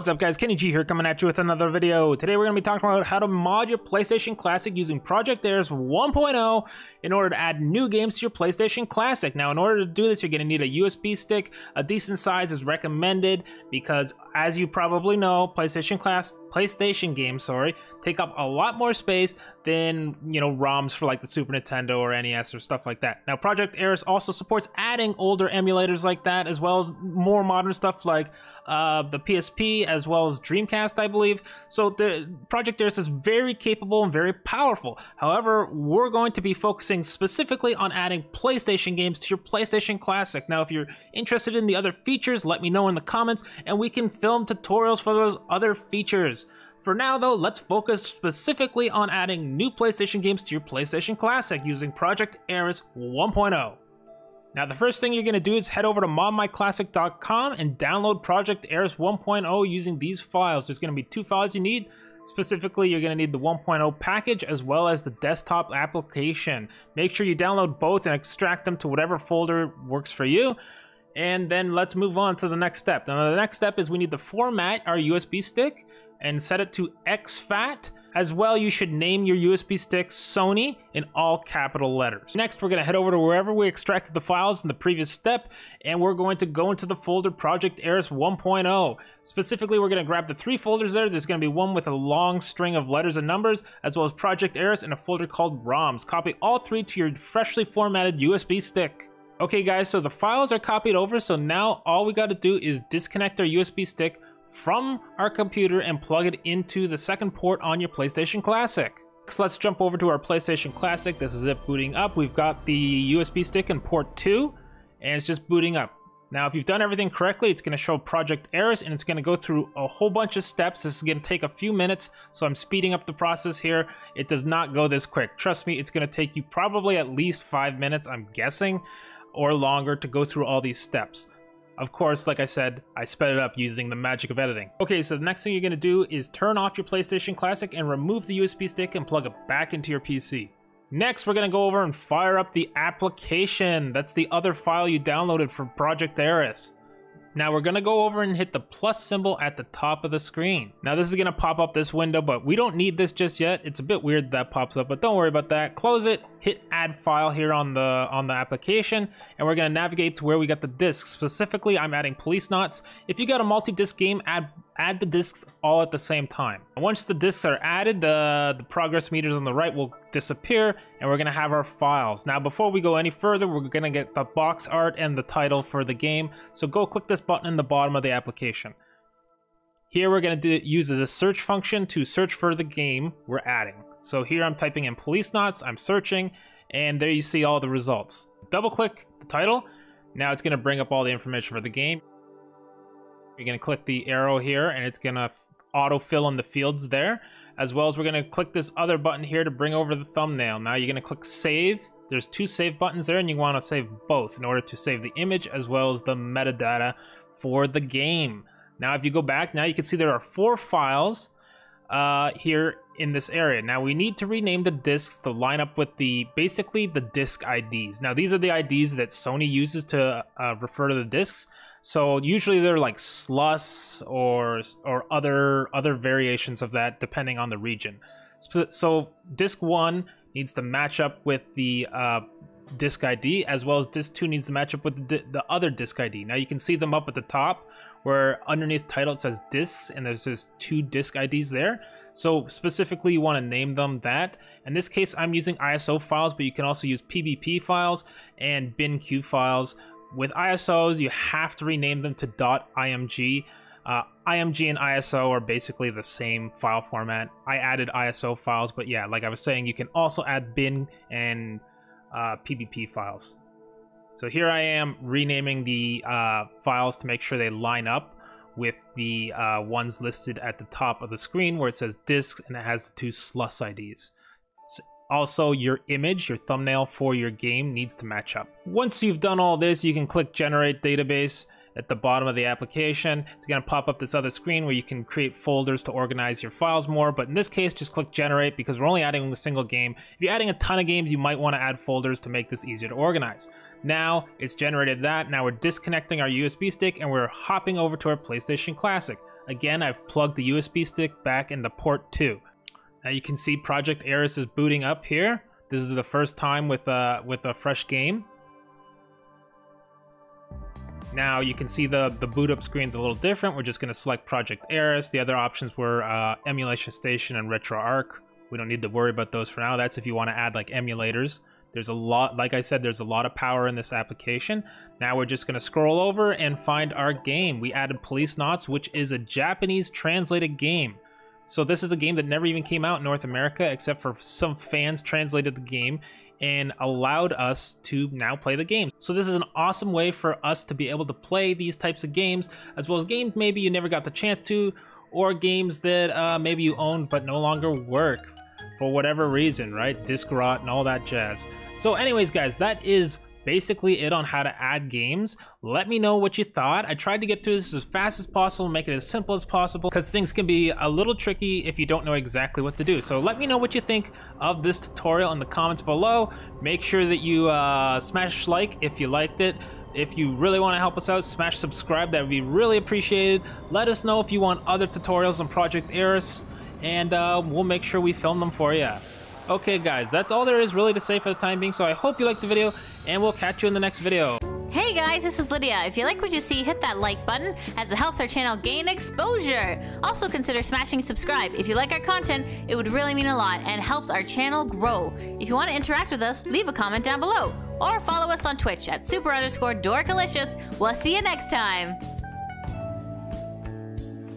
What's up guys, Kenny G here coming at you with another video. Today we're going to be talking about how to mod your PlayStation Classic using Project Eris 1.0 in order to add new games to your PlayStation Classic. Now in order to do this you're going to need a USB stick. A decent size is recommended because as you probably know, PlayStation Class PlayStation games, sorry, take up a lot more space than, you know, ROMs for like the Super Nintendo or NES or stuff like that. Now Project Eris also supports adding older emulators like that as well as more modern stuff like uh, the PSP as well as Dreamcast, I believe. So the Project Eris is very capable and very powerful. However, we're going to be focusing specifically on adding PlayStation games to your PlayStation Classic. Now, if you're interested in the other features, let me know in the comments and we can film tutorials for those other features. For now though, let's focus specifically on adding new PlayStation games to your PlayStation Classic using Project Eris 1.0. Now the first thing you're going to do is head over to modmyclassic.com and download Project Eris 1.0 using these files. There's going to be two files you need. Specifically, you're going to need the 1.0 package as well as the desktop application. Make sure you download both and extract them to whatever folder works for you. And then let's move on to the next step. Now the next step is we need to format our USB stick and set it to exFAT. As well, you should name your USB stick Sony in all capital letters. Next, we're gonna head over to wherever we extracted the files in the previous step, and we're going to go into the folder Project Eris 1.0. Specifically, we're gonna grab the three folders there. There's gonna be one with a long string of letters and numbers, as well as Project Eris and a folder called ROMs. Copy all three to your freshly formatted USB stick. Okay guys, so the files are copied over, so now all we gotta do is disconnect our USB stick from our computer and plug it into the second port on your PlayStation Classic. Next, let's jump over to our PlayStation Classic. This is it booting up. We've got the USB stick in port 2, and it's just booting up. Now, if you've done everything correctly, it's going to show Project Eris, and it's going to go through a whole bunch of steps. This is going to take a few minutes, so I'm speeding up the process here. It does not go this quick. Trust me, it's going to take you probably at least five minutes, I'm guessing, or longer to go through all these steps. Of course, like I said, I sped it up using the magic of editing. Okay, so the next thing you're gonna do is turn off your PlayStation Classic and remove the USB stick and plug it back into your PC. Next, we're gonna go over and fire up the application. That's the other file you downloaded from Project Eris. Now we're gonna go over and hit the plus symbol at the top of the screen. Now this is gonna pop up this window, but we don't need this just yet. It's a bit weird that pops up, but don't worry about that. Close it, hit add file here on the on the application, and we're gonna navigate to where we got the disc. Specifically, I'm adding Policenauts. If you got a multi-disc game, add add the discs all at the same time. Once the discs are added, the, the progress meters on the right will disappear and we're gonna have our files. Now before we go any further, we're gonna get the box art and the title for the game. So go click this button in the bottom of the application. Here we're gonna do, use the search function to search for the game we're adding. So here I'm typing in Policenauts, I'm searching, and there you see all the results. Double click the title, now it's gonna bring up all the information for the game. You're going to click the arrow here and it's going to auto fill in the fields there. As well as we're going to click this other button here to bring over the thumbnail. Now you're going to click save. There's two save buttons there and you want to save both in order to save the image as well as the metadata for the game. Now if you go back, now you can see there are four files uh, here in this area. Now we need to rename the disks to line up with the basically the disk IDs. Now these are the IDs that Sony uses to uh, refer to the disks. So usually they're like SLUS or or other other variations of that depending on the region. So disk one needs to match up with the uh, disk ID as well as disk 2 needs to match up with the, the, other disk ID. Now you can see them up at the top where underneath title it says disks and there's just two disk IDs there. So specifically you want to name them that. In this case I'm using ISO files but you can also use PBP files and BIN/CUE files with ISOs, you have to rename them to .img. Uh, IMG and ISO are basically the same file format. I added ISO files, but yeah, like I was saying, you can also add bin and uh, PBP files. So here I am renaming the uh, files to make sure they line up with the uh, ones listed at the top of the screen where it says disks and it has two SLUS IDs. Also, your image, your thumbnail for your game needs to match up. Once you've done all this, you can click Generate Database at the bottom of the application. It's going to pop up this other screen where you can create folders to organize your files more, but in this case, just click Generate because we're only adding a single game. If you're adding a ton of games, you might want to add folders to make this easier to organize. Now, it's generated that. Now we're disconnecting our USB stick and we're hopping over to our PlayStation Classic. Again, I've plugged the USB stick back into port 2. Now you can see Project Eris is booting up here. This is the first time with, uh, with a fresh game. Now you can see the, the boot up screen is a little different. We're just going to select Project Eris. The other options were uh, Emulation Station and RetroArch. We don't need to worry about those for now. That's if you want to add like emulators. There's a lot, like I said, there's a lot of power in this application. Now we're just going to scroll over and find our game. We added Policenauts, which is a Japanese translated game. So this is a game that never even came out in North America, except for some fans translated the game and allowed us to now play the game. So this is an awesome way for us to be able to play these types of games, as well as games maybe you never got the chance to, or games that uh, maybe you own but no longer work for whatever reason, right? Disk rot and all that jazz. So anyways, guys, that is basically it on how to add games. Let me know what you thought. I tried to get through this as fast as possible, make it as simple as possible, because things can be a little tricky if you don't know exactly what to do. So let me know what you think of this tutorial in the comments below. Make sure that you uh, smash like if you liked it. If you really want to help us out, smash subscribe. That would be really appreciated. Let us know if you want other tutorials on Project Eris, and uh, we'll make sure we film them for you. Okay guys, that's all there is really to say for the time being, so I hope you liked the video, and we'll catch you in the next video. Hey guys, this is Lydia. If you like what you see, hit that like button as it helps our channel gain exposure. Also consider smashing subscribe. If you like our content, it would really mean a lot and helps our channel grow. If you want to interact with us, leave a comment down below or follow us on Twitch at super underscore dorkalicious. We'll see you next time.